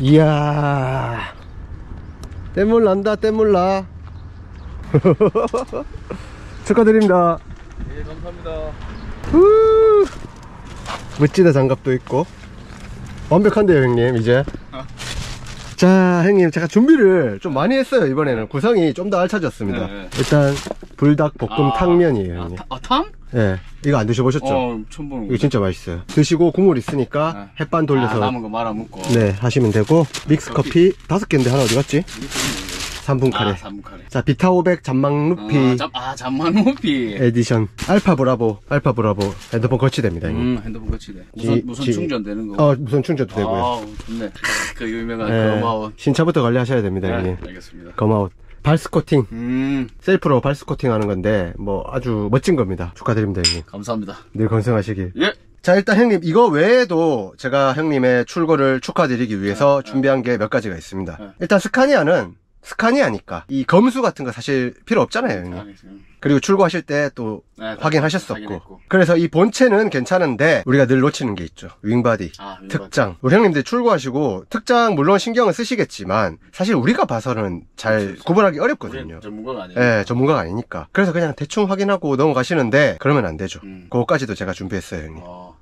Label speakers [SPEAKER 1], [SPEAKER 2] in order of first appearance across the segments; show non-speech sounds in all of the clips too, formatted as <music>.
[SPEAKER 1] 이야. 땜물 난다 땜물 나. <laughs> 축하드립니다.
[SPEAKER 2] 예 감사합니다.
[SPEAKER 1] 후. 멋지다 장갑도 있고. 완벽한데요 형님 이제. 자 형님 제가 준비를 좀 많이 했어요 이번에는. 구성이 좀 더 알차졌습니다.
[SPEAKER 2] 네, 네.
[SPEAKER 1] 일단 불닭 볶음 탕면이에요
[SPEAKER 2] 아,
[SPEAKER 1] 형님.
[SPEAKER 2] 타- 아 탕?
[SPEAKER 1] 예. 이거 안 드셔보셨죠?
[SPEAKER 2] 어 처음 보는 거
[SPEAKER 1] 이거 진짜 맛있어요. 드시고 국물 있으니까
[SPEAKER 2] 네.
[SPEAKER 1] 햇반 돌려서
[SPEAKER 2] 아, 남은 거 말아 먹고.
[SPEAKER 1] 네 하시면 되고. 믹스 커피 다섯 개인데 하나 어디 갔지? 3분 카레.
[SPEAKER 2] 아 3분 카레.
[SPEAKER 1] 자 비타 500 잔망 루피.
[SPEAKER 2] 아, 잠, 아 잠만 높이
[SPEAKER 1] 에디션. 알파 브라보 알파 브라보. 핸드폰 거치됩니다 형님
[SPEAKER 2] 음 핸드폰 거치대 무선,
[SPEAKER 1] 이-
[SPEAKER 2] 무선
[SPEAKER 1] 지-
[SPEAKER 2] 충전되는 거.
[SPEAKER 1] 어 무선 충전도 되고요.
[SPEAKER 2] 아 좋네. 그 유명한
[SPEAKER 1] 예,
[SPEAKER 2] 검아웃
[SPEAKER 1] 신차부터 관리하셔야 됩니다
[SPEAKER 2] 네,
[SPEAKER 1] 형님.
[SPEAKER 2] 알겠습니다.
[SPEAKER 1] 검아웃 발수코팅.
[SPEAKER 2] 음.
[SPEAKER 1] 셀프로 발수코팅 하는 건데 뭐 아주 멋진 겁니다. 축하드립니다 형님.
[SPEAKER 2] 감사합니다.
[SPEAKER 1] 늘 건승하시길.
[SPEAKER 2] 예.
[SPEAKER 1] 자 일단 형님 이거 외에도 제가 형님의 출고를 축하드리기 위해서 준비한 게 몇 가지가 있습니다.
[SPEAKER 2] 네.
[SPEAKER 1] 일단 스카니아는 스카니아니까 이 검수 같은 거 사실 필요 없잖아요 형님
[SPEAKER 2] 알겠습니다
[SPEAKER 1] 그리고 출고하실 때 또
[SPEAKER 2] 네,
[SPEAKER 1] 확인하셨었고
[SPEAKER 2] 확인했고.
[SPEAKER 1] 그래서 이 본체는 괜찮은데 우리가 늘 놓치는 게 있죠 윙바디
[SPEAKER 2] 아 윙바디.
[SPEAKER 1] 특장 우리 형님들 출고하시고 특장 물론 신경을 쓰시겠지만 사실 우리가 봐서는 잘
[SPEAKER 2] 그렇죠.
[SPEAKER 1] 구분하기
[SPEAKER 2] 우리
[SPEAKER 1] 어렵거든요
[SPEAKER 2] 전문가가 아니에요
[SPEAKER 1] 예, 전문가가 아니니까. 그래서 그냥 대충 확인하고 넘어가시는데, 그러면 안 되죠.
[SPEAKER 2] 음.
[SPEAKER 1] 그거까지도 제가 준비했어요, 형님.
[SPEAKER 2] 어,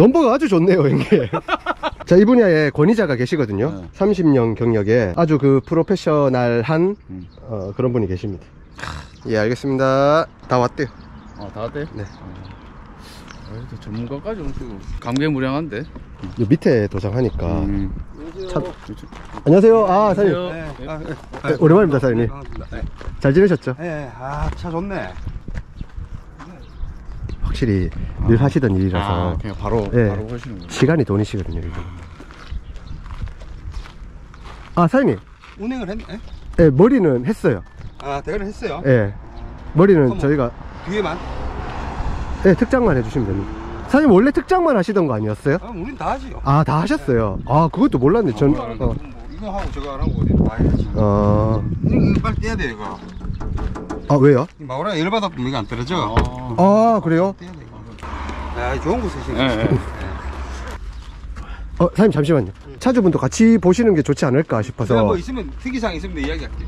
[SPEAKER 1] 넘버가 아주 좋네요, 형님. <laughs> 자, 이 분야에 권위자가 계시거든요.
[SPEAKER 2] 네.
[SPEAKER 1] 30년 경력에 아주 그 프로페셔널한,
[SPEAKER 2] 음.
[SPEAKER 1] 어, 그런 분이 계십니다. 예, 알겠습니다. 다 왔대요.
[SPEAKER 2] 아, 다 왔대?
[SPEAKER 1] 네.
[SPEAKER 2] 어, 아, 전문가까지 오시고 감개무량한데
[SPEAKER 1] 이 밑에 도장하니까.
[SPEAKER 2] 음.
[SPEAKER 1] 참- 안녕하세요. 아, 사장님.
[SPEAKER 2] 네.
[SPEAKER 3] 아, 네.
[SPEAKER 1] 네, 오랜만입니다, 사장님.
[SPEAKER 3] 반갑습니다. 네.
[SPEAKER 1] 잘 지내셨죠?
[SPEAKER 3] 예, 아, 차 좋네.
[SPEAKER 1] 확실히 늘 하시던 일이라서.
[SPEAKER 2] 아, 그냥 바로
[SPEAKER 1] 예.
[SPEAKER 2] 바로 하시는 거예요
[SPEAKER 1] 시간이 돈이시거든요, 이게. 아, 사장님.
[SPEAKER 3] 운행을 했네. 예?
[SPEAKER 1] 예, 머리는 했어요.
[SPEAKER 3] 아, 대가리 했어요.
[SPEAKER 1] 예. 머리는
[SPEAKER 3] 어머.
[SPEAKER 1] 저희가
[SPEAKER 3] 뒤에만.
[SPEAKER 1] 예, 특장만 해주시면 됩니다. 사장님 원래 특장만 하시던 거 아니었어요?
[SPEAKER 3] 아, 우린 다 하지요.
[SPEAKER 1] 아, 다 하셨어요. 아, 그것도 몰랐네. 전,
[SPEAKER 3] 어,
[SPEAKER 1] 어,
[SPEAKER 3] 뭐 이거 하고 저거 하고 어디 다 해야지.
[SPEAKER 1] 어,
[SPEAKER 3] 이거, 이거 빨리 떼야 돼, 이거.
[SPEAKER 1] 아, 왜요?
[SPEAKER 3] 이 마오라 열받아 보면 이거 안 떨어져.
[SPEAKER 2] 아,
[SPEAKER 1] 아, 그래요?
[SPEAKER 3] 아, 좋은 거 쓰시네.
[SPEAKER 2] 예, 예.
[SPEAKER 1] 어, 사장님 잠시만요. 차주분도 같이 보시는 게 좋지 않을까 싶어서.
[SPEAKER 3] 뭐 있으면 특이사항 있으면 이야기할게.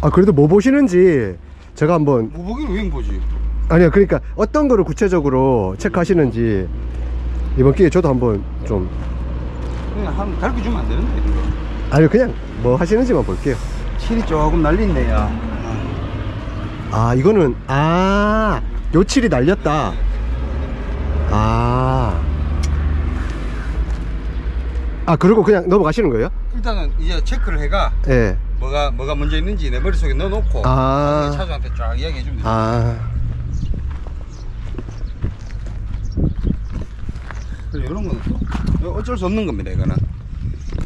[SPEAKER 1] 아, 그래도 뭐 보시는지 제가 한번,
[SPEAKER 3] 뭐 보기는 왜 보지?
[SPEAKER 1] 아니요, 그러니까 어떤 거를 구체적으로 체크하시는지 이번 기회에 저도 한번 좀,
[SPEAKER 3] 그냥 한 가르쳐 주면 안 되는데.
[SPEAKER 1] 아니요, 그냥 뭐 하시는지만 볼게요.
[SPEAKER 3] 칠이 조금 날린데, 야.
[SPEAKER 1] 아, 이거는, 아, 요칠이 날렸다. 아. 아, 그리고 그냥 넘어가시는 거예요?
[SPEAKER 3] 일단은 이제 체크를 해가
[SPEAKER 1] 예.
[SPEAKER 3] 뭐가 뭐가 문제 있는지 내 머릿속에 넣어놓고
[SPEAKER 1] 아.
[SPEAKER 3] 차주한테 쫙 이야기해 주면 돼.
[SPEAKER 1] 아.
[SPEAKER 3] 이런 거는 또 어쩔 수 없는 겁니다 이거는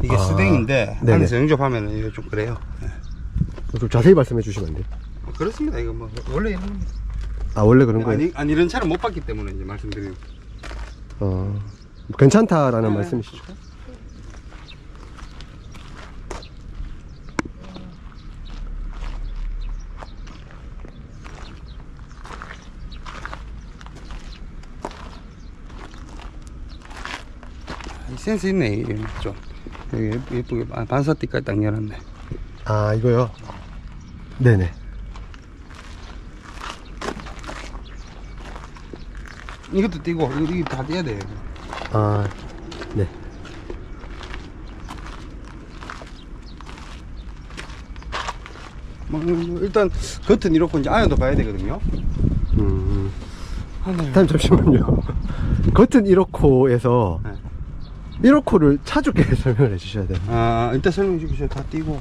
[SPEAKER 3] 이게
[SPEAKER 1] 아,
[SPEAKER 3] 스댕인데 영접하면 이거 좀 그래요 예.
[SPEAKER 1] 좀 자세히 말씀해 주시면 안 돼요?
[SPEAKER 3] 그렇습니다 이거 뭐 원래 이런 겁니다
[SPEAKER 1] 아, 원래 그런 거예요?
[SPEAKER 3] 아니, 아니 이런 차를 못 봤기 때문에 이제 말씀드리는
[SPEAKER 1] 어. 괜찮다라는
[SPEAKER 3] 네.
[SPEAKER 1] 말씀이시죠?
[SPEAKER 3] 이 센스 있네 이게 좀 여기 예쁘- 예쁘게 반- 반사띠까지 딱 열었네
[SPEAKER 1] 아, 이거요? 네네.
[SPEAKER 3] 이것도 띄고 이거, 이거 다 떼야 돼요
[SPEAKER 1] 아, 네.
[SPEAKER 3] 뭐, 뭐, 일단 겉은 이렇고 이제 안에도 봐야 되거든요
[SPEAKER 1] 음.
[SPEAKER 3] 하늘
[SPEAKER 1] 사장님, 잠시만요. <laughs> 겉은 1호코에서
[SPEAKER 3] 네.
[SPEAKER 1] 1호코를 차주께 <laughs> 설명을 해 주셔야 돼요.
[SPEAKER 3] 아 일단 설명 주세요 다 띄고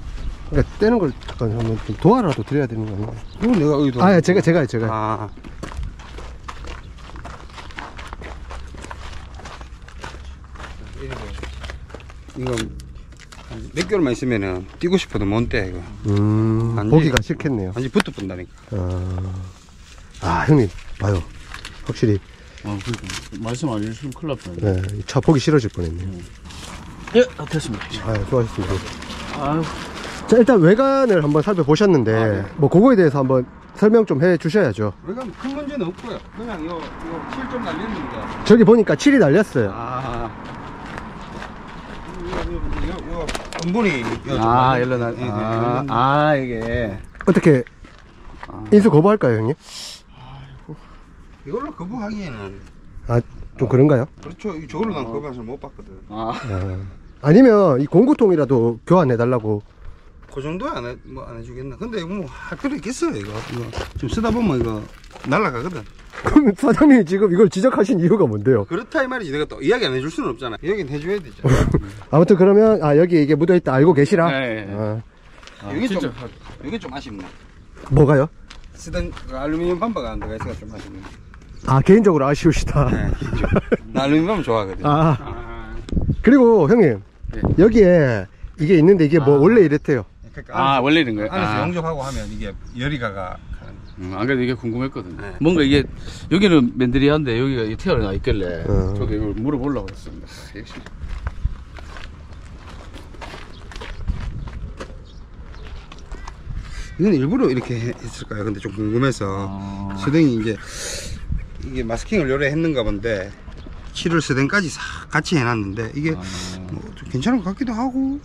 [SPEAKER 1] 그러니까 떼는 걸 잠깐 한번 좀 도와라도 드려야 되는 거 아닌가요?
[SPEAKER 3] 이거 내가 여기도
[SPEAKER 1] 아, 제가, 제가, 제가.
[SPEAKER 3] 아. 이거 한몇 개월만 있으면은 뛰고 싶어도 못 떼, 이거.
[SPEAKER 1] 음,
[SPEAKER 3] 안
[SPEAKER 1] 보기가
[SPEAKER 3] 돼.
[SPEAKER 1] 싫겠네요.
[SPEAKER 3] 완전 붙어 본다니까.
[SPEAKER 1] 아, 아, 형님, 봐요. 확실히,
[SPEAKER 2] 아, 그러니까 말씀 안 해주시면 큰일 날 뻔했네
[SPEAKER 1] 네, 이차 보기 싫어질 뻔했네요.
[SPEAKER 2] 예, 다 됐습니다
[SPEAKER 1] 아, 수고하셨습니다.
[SPEAKER 2] 아유
[SPEAKER 1] 자, 일단 외관을 한번 살펴보셨는데,
[SPEAKER 3] 아, 네.
[SPEAKER 1] 뭐, 그거에 대해서 한번 설명 좀 해 주셔야죠.
[SPEAKER 3] 왜가 큰 문제는 없고요. 그냥 요, 요 실좀 날렸는데.
[SPEAKER 1] 저기 보니까 칠이 날렸어요.
[SPEAKER 3] 아. 분분히.
[SPEAKER 2] 아, 일로 나,
[SPEAKER 3] 예, 예,
[SPEAKER 2] 아,
[SPEAKER 3] 예.
[SPEAKER 2] 아, 이게.
[SPEAKER 1] 어떻게 인수 거부할까요, 형님?
[SPEAKER 3] 이걸로 거부하기에는.
[SPEAKER 1] 아, 좀 그런가요?
[SPEAKER 3] 그렇죠. 이 저걸로 난 거부해서 못 봤거든.
[SPEAKER 2] 아,
[SPEAKER 1] 아. 아니면 이 공구통이라도 교환해 달라고.
[SPEAKER 3] 그 정도야 안, 해, 뭐, 안 해주겠나. 근데 뭐, 할 필요 있겠어요, 이거. 이거. 좀 쓰다 보면 이거, 날라가거든.
[SPEAKER 1] 그럼 사장님이 지금 이걸 지적하신 이유가 뭔데요?
[SPEAKER 3] 그렇다 이 말이지. 내가 또 이야기 안 해줄 수는 없잖아. 이야기는 해줘야 되죠. <laughs>
[SPEAKER 1] 아무튼 그러면, 아, 여기 이게 묻어있다 알고 계시라?
[SPEAKER 2] 네.
[SPEAKER 1] 아,
[SPEAKER 2] 아,
[SPEAKER 3] 이게
[SPEAKER 2] 진짜.
[SPEAKER 3] 좀, 이게 좀 아쉽네.
[SPEAKER 1] 뭐가요?
[SPEAKER 3] 쓰던 그 알루미늄 범퍼가 안 들어가 있어서 좀 아쉽네.
[SPEAKER 1] 아, 개인적으로 아쉬우시다.
[SPEAKER 3] 네, 나 알루미늄 범퍼 좋아하거든.
[SPEAKER 1] 아,
[SPEAKER 2] 아,
[SPEAKER 1] 그리고 형님,
[SPEAKER 2] 네.
[SPEAKER 1] 여기에 이게 있는데 이게 뭐
[SPEAKER 3] 아.
[SPEAKER 1] 원래 이랬대요.
[SPEAKER 3] 그러니까
[SPEAKER 2] 아, 원래 이런 거예요?
[SPEAKER 3] 안에서
[SPEAKER 2] 아.
[SPEAKER 3] 용접하고 하면 이게 열이 가가.
[SPEAKER 2] 음, 안 그래도 이게 궁금했거든.
[SPEAKER 3] 네.
[SPEAKER 2] 뭔가 이게, 여기는 맨들이한데 여기가 이 튀어나와 있길래,
[SPEAKER 1] 어.
[SPEAKER 2] 저도 이걸 물어보려고 했습니다. 아, 역시.
[SPEAKER 3] 이건 일부러 이렇게 해- 했을까요? 근데 좀 궁금해서.
[SPEAKER 2] 아.
[SPEAKER 3] 스댕이 이제, 이게 마스킹을 요래 했는가 본데, 7월 스댕까지 싹 같이 해놨는데, 이게
[SPEAKER 2] 아.
[SPEAKER 3] 뭐좀 괜찮은 것 같기도 하고,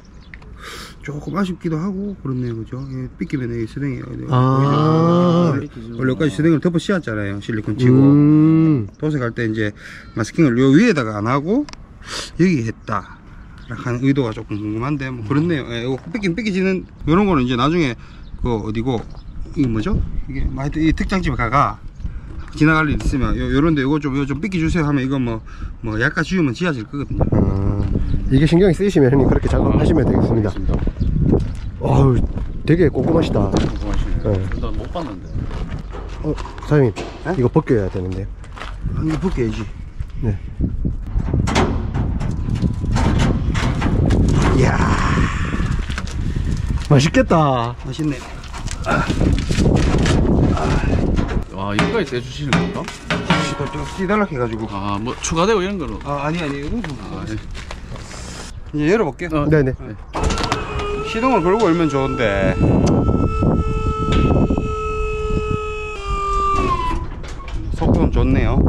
[SPEAKER 3] 조금 아쉽기도 하고, 그렇네요. 그죠? 예, 삐끼면 이 스댕이.
[SPEAKER 1] 아.
[SPEAKER 3] 원래, 원래 여기까지 스댕을 덮어 씌웠잖아요. 실리콘 치고.
[SPEAKER 1] 음,
[SPEAKER 3] 도색할 때 이제 마스킹을 요 위에다가 안 하고 여기 했다. 하는 의도가 조금 궁금한데 뭐 그렇네요. 예, 요거 뺏긴 뺏기지는 요런 거는 이제 나중에 그 어디고 이게 뭐죠? 이게 뭐 하여튼 이 특장집에 가가 지나갈 일 있으면 요 요런데 요거 좀 요거 좀 뺏기 주세요 하면 이거 뭐 뭐 약간 지우면 지워질 거거든요.
[SPEAKER 1] 아, 이게 신경이 쓰이시면 형님 그렇게 작업하시면 되겠습니다.
[SPEAKER 2] 알겠습니다.
[SPEAKER 1] 어우, 되게 꼼꼼하시다.
[SPEAKER 2] 궁금하시네요.
[SPEAKER 1] 네.
[SPEAKER 2] 못 봤는데.
[SPEAKER 1] 어, 사장님,
[SPEAKER 3] 네?
[SPEAKER 1] 이거 벗겨야 되는데.
[SPEAKER 3] 한개 벗겨야지.
[SPEAKER 1] 네.
[SPEAKER 3] 이야
[SPEAKER 1] 맛있겠다.
[SPEAKER 3] 맛있네.
[SPEAKER 2] 와, 이거까지 떼주시는 건가?
[SPEAKER 3] 시달 좀 씨달락 해가지고.
[SPEAKER 2] 아, 뭐, 추가되고 이런 거는.
[SPEAKER 3] 아 아니 아니 이건 좀
[SPEAKER 2] 아, 네.
[SPEAKER 3] 이제 열어볼게요.
[SPEAKER 2] 어,
[SPEAKER 1] 네네.
[SPEAKER 3] 시동을 걸고 열면 좋은데. 속도는 좋네요.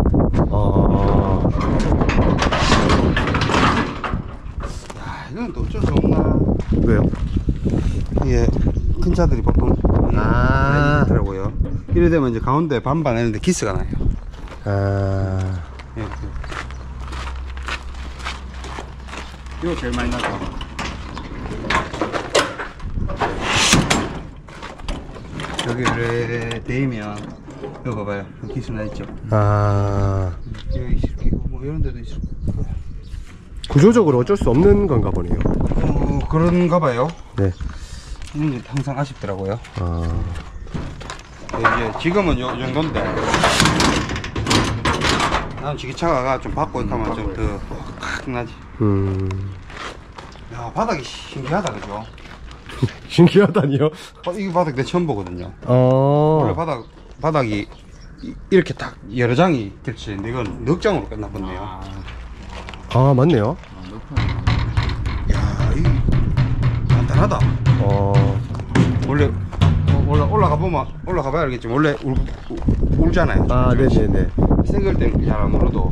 [SPEAKER 1] 아,
[SPEAKER 3] 아 이건 또 어쩔 수 없나.
[SPEAKER 1] 왜요?
[SPEAKER 3] 이게 큰 차들이 보통
[SPEAKER 1] 아.
[SPEAKER 3] 있더라고요. 이래 되면 이제 가운데 반반 했는데 기스가 나요.
[SPEAKER 1] 아,
[SPEAKER 3] 이렇게. 이거 제일 많이 나죠 여기를 대이면 이거 봐봐요 기스 나있죠
[SPEAKER 1] 아.
[SPEAKER 3] 여기 이렇게 있고 뭐 이런 데도 있을 거고
[SPEAKER 1] 구조적으로 어쩔 수 없는 건가 보네요.
[SPEAKER 3] 어, 그런가 봐요.
[SPEAKER 1] 네.
[SPEAKER 3] 이런 게 항상 아쉽더라고요.
[SPEAKER 1] 아,
[SPEAKER 3] 이제 지금은 요 정도인데. 나는 지기차가 좀 받고 이렇게 하면 좀더 나지.
[SPEAKER 1] 음.
[SPEAKER 3] 야, 바닥이 신기하다, 그죠? <laughs>
[SPEAKER 1] 신기하다니요?
[SPEAKER 3] 어, 이 바닥 내 처음 보거든요. 원래
[SPEAKER 1] 어.
[SPEAKER 3] 바닥, 바닥이 이- 이렇게 딱 여러 장이 겹치는데 이건 넉 장으로 끝나버네요.
[SPEAKER 2] 아,
[SPEAKER 1] 아, 맞네요.
[SPEAKER 3] 야, 이 간단하다.
[SPEAKER 1] 어.
[SPEAKER 3] 원래 어, 올라 올라가 보면 올라가 봐야 알겠지만 원래 울, 울, 울잖아요.
[SPEAKER 1] 아, 네네네.
[SPEAKER 3] 생길 때는 잘 안 울어도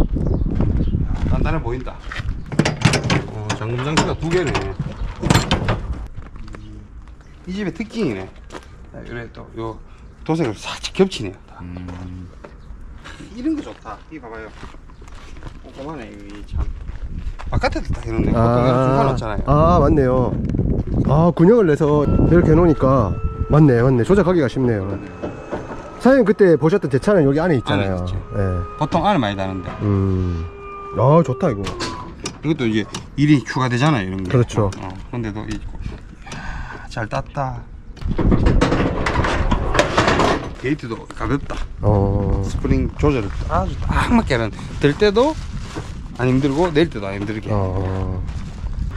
[SPEAKER 3] 단단해 보인다. 어, 잠금 장치가 두 개네. 이 집의 특징이네. 아, 그래 또요 도색을 살짝 겹치네요. 다.
[SPEAKER 2] 음,
[SPEAKER 3] 이런 거 좋다. 이 봐봐요. 꼼꼼하네 이 참. 바깥에도 딱 이런데
[SPEAKER 1] 아.
[SPEAKER 3] 아,
[SPEAKER 1] 맞네요. 아, 군형을 내서 이렇게 해놓으니까. 맞네, 맞네. 조작하기가 쉽네요. 사장님 그때 보셨던 제 차는 여기 안에 있잖아요.
[SPEAKER 3] 안에.
[SPEAKER 1] 예.
[SPEAKER 3] 보통 안에 많이 다는데
[SPEAKER 1] 음. 아, 좋다, 이거.
[SPEAKER 3] 이것도 이제 일이 추가되잖아요 이런 게.
[SPEAKER 1] 그렇죠.
[SPEAKER 3] 어, 근데도 있고. 이야, 잘 땄다. 게이트도 가볍다.
[SPEAKER 1] 어.
[SPEAKER 3] 스프링 조절을 아주 딱 맞게 하는 들 때도 안 힘들고 내릴 때도 안 힘들게.
[SPEAKER 1] 어.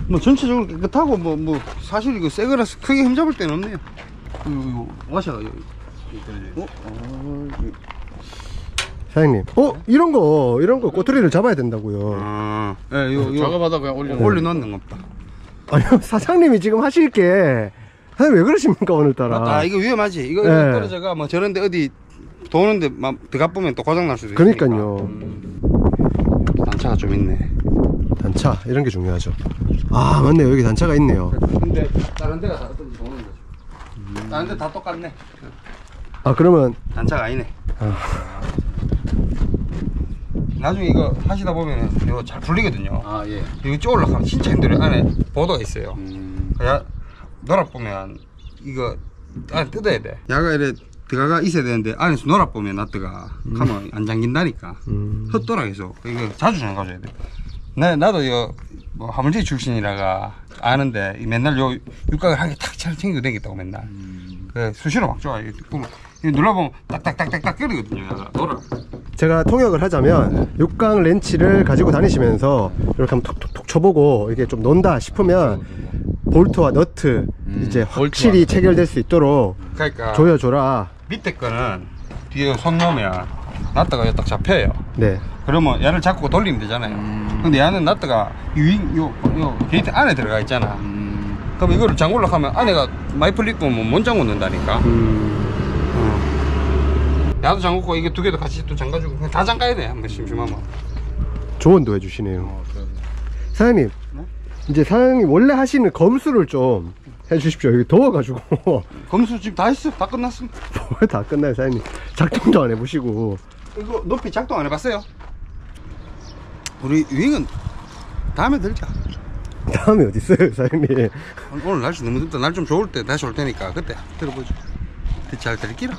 [SPEAKER 3] 뭐 전체적으로 깨끗하고 뭐뭐 사실 이거 새 거라서 크게 흠잡을 데는 없네요. 이거 이거 와샤가 여기. 어?
[SPEAKER 2] 어,
[SPEAKER 1] 사장님. 어, 이런 거, 이런 거 꼬투리를 잡아야 된다고요.
[SPEAKER 3] 아, 예, 요, 요
[SPEAKER 2] 작업하다 그냥 올려.
[SPEAKER 3] 올려놓는 겁니다.
[SPEAKER 1] 아니요, 사장님이 지금 하실 게, 사장님 왜 그러십니까, 오늘따라.
[SPEAKER 3] 아, 이거 위험하지. 이거,
[SPEAKER 1] 예.
[SPEAKER 3] 떨어져가 뭐 저런데 어디 도는데 막 들어가 보면 또 고장 날 수도 있으니까.
[SPEAKER 1] 그러니까요.
[SPEAKER 3] 음. 단차가 좀 있네.
[SPEAKER 1] 단차 이런 게 중요하죠 아 맞네요 여기 단차가 있네요
[SPEAKER 3] 근데 다른 데가 다르든지 보는 거죠. 다른 데 다 똑같네.
[SPEAKER 1] 아 그러면
[SPEAKER 3] 단차가 아니네.
[SPEAKER 1] 아.
[SPEAKER 3] 나중에 이거 하시다 보면 이거 잘 풀리거든요.
[SPEAKER 2] 아, 예.
[SPEAKER 3] 이거 쪼 올라가면 진짜 힘들어요. 안에 보도가 있어요.
[SPEAKER 2] 음.
[SPEAKER 3] 야, 놀아보면 이거 안에 뜯어야 돼. 야가 이래 들어가 있어야 되는데 안에서 놀아보면 나뜨가 가면 안 잠긴다니까.
[SPEAKER 1] 음,
[SPEAKER 3] 헛돌아 계속. 이거 자주 잠가줘야 돼. 나, 나도 이거 뭐 화물제 출신이라가 아는데 이 맨날 요 육각을 하게 탁 챙겨 다니겠다고 맨날.
[SPEAKER 2] 음.
[SPEAKER 3] 그 수시로 막 좋아. 이거 보면 이거 눌러보면 딱딱딱딱딱 끓이거든요. 야가 놀아.
[SPEAKER 1] 제가 통역을 하자면 육강 렌치를 가지고 다니시면서 이렇게 한번 톡톡톡 쳐보고 이게 좀 논다 싶으면 볼트와 너트
[SPEAKER 2] 음,
[SPEAKER 1] 이제
[SPEAKER 2] 볼트와
[SPEAKER 1] 확실히
[SPEAKER 2] 너트.
[SPEAKER 1] 체결될 수 있도록
[SPEAKER 3] 그러니까
[SPEAKER 1] 조여줘라
[SPEAKER 3] 밑에 거는 뒤에 손 넣으면 나트가 딱 잡혀요.
[SPEAKER 1] 네
[SPEAKER 3] 그러면 얘를 잡고 돌리면 되잖아요.
[SPEAKER 2] 음.
[SPEAKER 3] 근데 얘는 나트가 유인 요, 요 게이트 안에 들어가 있잖아.
[SPEAKER 2] 음.
[SPEAKER 3] 그럼 이거를 잠글라 하면 안에가 많이 풀리고 뭐 못 잠궈놓는다니까.
[SPEAKER 1] 음,
[SPEAKER 3] 야도 잠그고 이게 두 개도 같이 또 잠가주고 그냥 다 잠가야 돼. 한번 심심하면.
[SPEAKER 1] 조언도 해주시네요
[SPEAKER 2] 어, 그래.
[SPEAKER 1] 사장님
[SPEAKER 3] 네?
[SPEAKER 1] 이제 사장님 원래 하시는 검수를 좀 해주십시오 여기 더워가지고 <laughs>
[SPEAKER 3] 검수 지금 다 했어. 다 끝났어.
[SPEAKER 1] 뭘 <laughs> 다 끝나요 사장님 작동도 안 해보시고
[SPEAKER 3] 이거 높이 작동 안 해봤어요? 우리 유행은 다음에 들자.
[SPEAKER 1] 다음에 어디 있어요 사장님
[SPEAKER 3] 오늘 날씨 너무 덥다. 날 좀 좋을 때 다시 올 테니까 그때 들어보죠. 잘 들기라.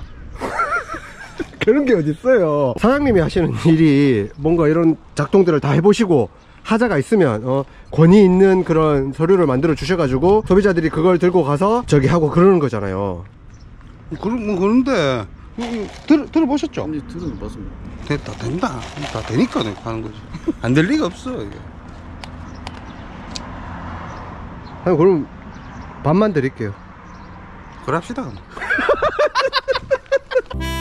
[SPEAKER 1] 그런 게 어디 있어요 사장님이 하시는 일이 뭔가 이런 작동들을 다 해보시고 하자가 있으면 어, 권위 있는 그런 서류를 만들어 주셔가지고 소비자들이 그걸 들고 가서 저기 하고 그러는 거잖아요
[SPEAKER 3] 그런 뭐 그런데 이거 들 들어보셨죠?
[SPEAKER 2] 이제 들은 봤습니다.
[SPEAKER 3] 됐다 된다 다 되니까 하는 거지. 안 될 리가 없어 이게.
[SPEAKER 1] 아니, 그럼 반만 드릴게요
[SPEAKER 3] 그럽시다. 그럼. <laughs>